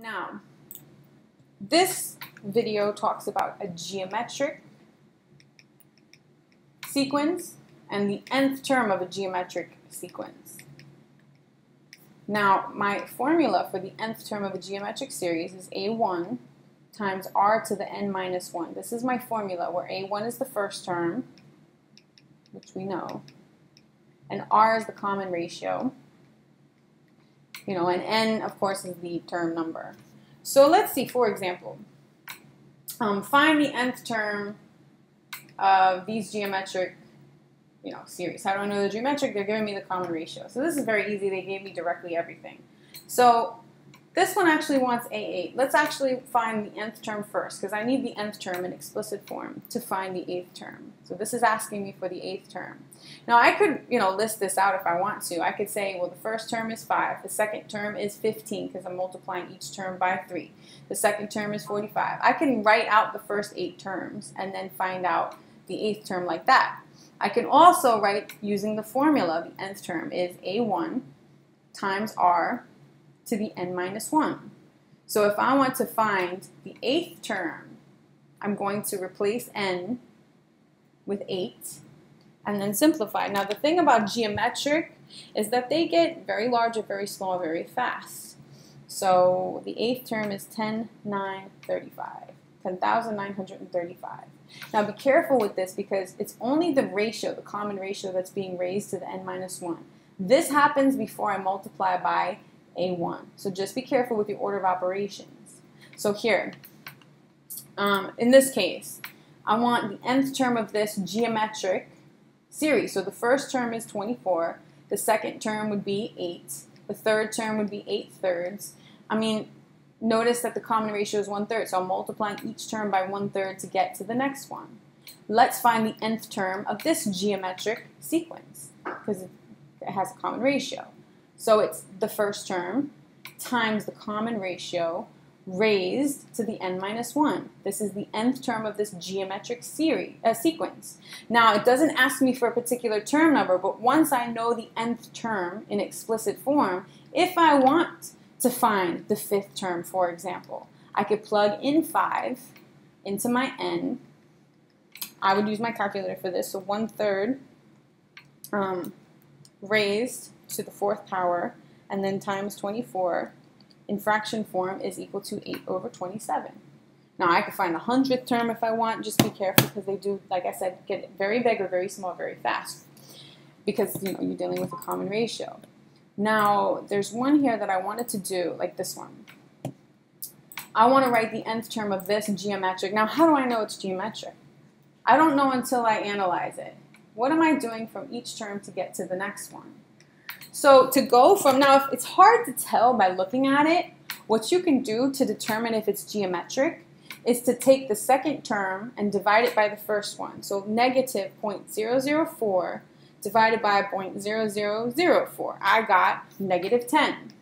Now, this video talks about a geometric sequence and the nth term of a geometric sequence. Now, my formula for the nth term of a geometric series is a1 times r to the n minus 1. This is my formula where a1 is the first term, which we know, and r is the common ratio. You know, and n, of course, is the term number. So let's see, for example, um, find the nth term of these geometric you know, series. How do I know the geometric? They're giving me the common ratio. So this is very easy. They gave me directly everything. So this one actually wants A8. Let's actually find the nth term first because I need the nth term in explicit form to find the eighth term. So this is asking me for the eighth term. Now I could, you know, list this out if I want to. I could say, well, the first term is 5. The second term is 15 because I'm multiplying each term by 3. The second term is 45. I can write out the first eight terms and then find out the eighth term like that. I can also write using the formula, the nth term is a1 times r to the n minus 1. So if I want to find the eighth term, I'm going to replace n with 8 and then simplify. Now the thing about geometric is that they get very large or very small very fast. So the eighth term is 10,935, 10,935. Now be careful with this because it's only the ratio, the common ratio that's being raised to the n minus 1. This happens before I multiply by a1. So just be careful with your order of operations. So here, um, in this case, I want the nth term of this geometric series. So the first term is 24, the second term would be 8, the third term would be 8 thirds. I mean, notice that the common ratio is one third, so I'm multiplying each term by one third to get to the next one. Let's find the nth term of this geometric sequence because it has a common ratio. So it's the first term times the common ratio raised to the n minus 1. This is the nth term of this geometric series, uh, sequence. Now, it doesn't ask me for a particular term number, but once I know the nth term in explicit form, if I want to find the fifth term, for example. I could plug in 5 into my n. I would use my calculator for this. So 1 third um, raised to the fourth power and then times 24 in fraction form is equal to 8 over 27. Now I could find the hundredth term if I want. Just be careful because they do, like I said, get very big or very small very fast because you know you're dealing with a common ratio. Now, there's one here that I wanted to do, like this one. I want to write the nth term of this geometric. Now, how do I know it's geometric? I don't know until I analyze it. What am I doing from each term to get to the next one? So to go from, now it's hard to tell by looking at it, what you can do to determine if it's geometric is to take the second term and divide it by the first one. So negative 0.004 divided by 0.0004. I got negative 10.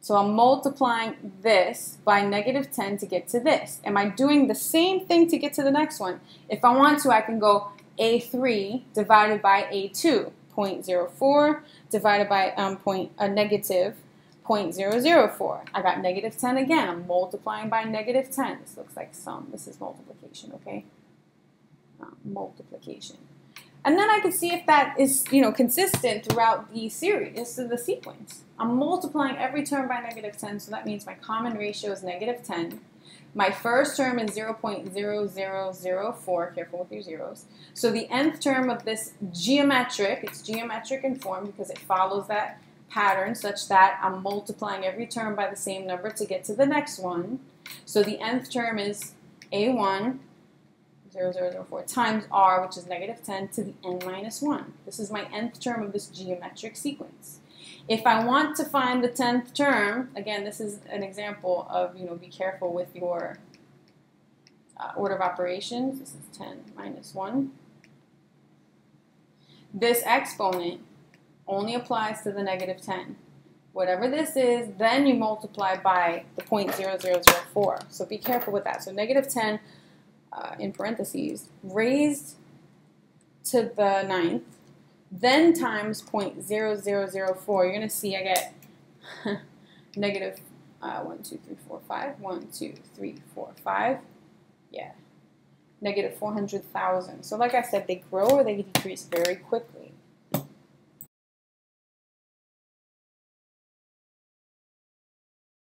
So I'm multiplying this by negative 10 to get to this. Am I doing the same thing to get to the next one? If I want to, I can go A3 divided by A2, 0.04 divided by um, point, a negative 0.004. I got negative 10 again. I'm multiplying by negative 10. This looks like sum. This is multiplication, okay? Uh, multiplication. And then I can see if that is, you know, consistent throughout the series, the sequence. I'm multiplying every term by negative 10, so that means my common ratio is negative 10. My first term is 0.0004, careful with your zeros. So the nth term of this geometric, it's geometric in form because it follows that pattern such that I'm multiplying every term by the same number to get to the next one. So the nth term is A1 0, times r, which is negative 10, to the n minus 1. This is my nth term of this geometric sequence. If I want to find the 10th term, again, this is an example of, you know, be careful with your uh, order of operations. This is 10 minus 1. This exponent only applies to the negative 10. Whatever this is, then you multiply by the 0.0004. So be careful with that. So negative 10 uh, in parentheses, raised to the ninth, then times 0.0004, you're going to see I get negative Uh, 1, 2, 3, 4, 5. 1, 2, 3, 4, 5. Yeah. Negative 400,000. So like I said, they grow or they decrease very quickly.